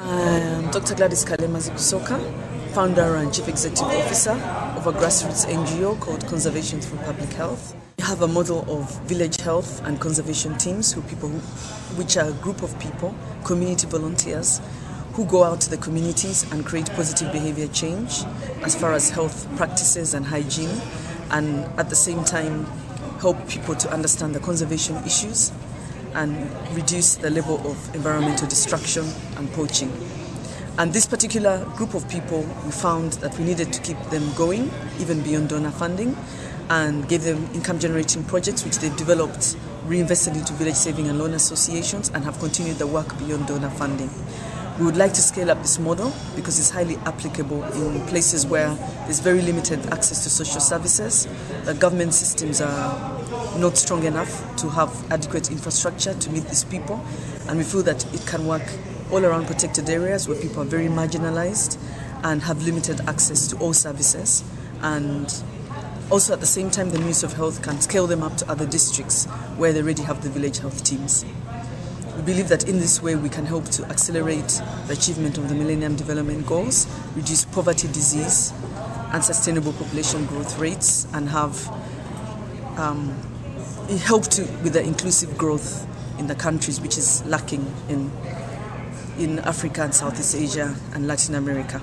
Um, I'm Dr. Gladys Kalema Zikusoka, founder and chief executive officer of a grassroots NGO called Conservation Through Public Health. We have a model of village health and conservation teams, who people which are a group of people, community volunteers, who go out to the communities and create positive behavior change as far as health practices and hygiene, and at the same time help people to understand the conservation issues and reduce the level of environmental destruction and poaching. And this particular group of people, we found that we needed to keep them going, even beyond donor funding, and gave them income generating projects which they've developed, reinvested into village saving and loan associations, and have continued the work beyond donor funding. We would like to scale up this model because it's highly applicable in places where there's very limited access to social services. The government systems are not strong enough to have adequate infrastructure to meet these people, and we feel that it can work all around protected areas where people are very marginalized and have limited access to all services. And also at the same time, the Ministry of Health can scale them up to other districts where they already have the village health teams. We believe that in this way we can help to accelerate the achievement of the Millennium Development Goals, reduce poverty, disease, and sustainable population growth rates, and have um, help to, with the inclusive growth in the countries which is lacking in, in Africa and Southeast Asia and Latin America.